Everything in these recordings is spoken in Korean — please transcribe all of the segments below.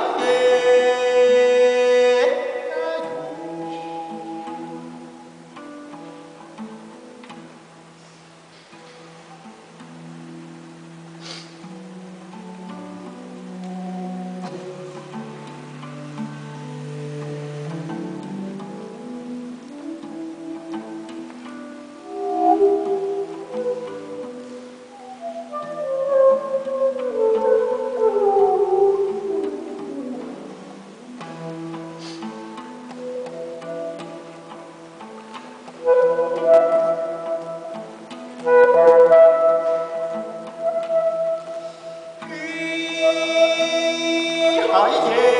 one day. 好，一起。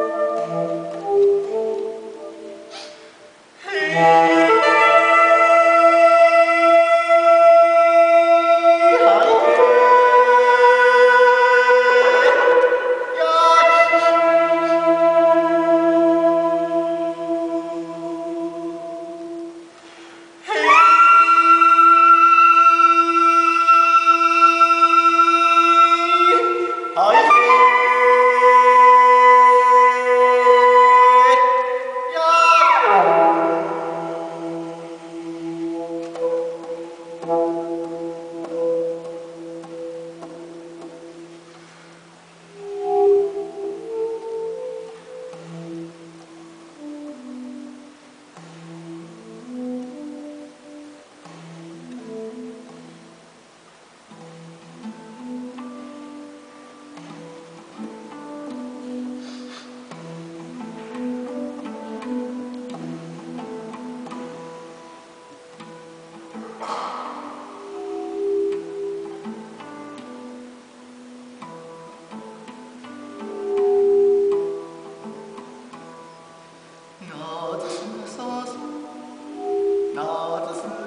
나타나소서 나타나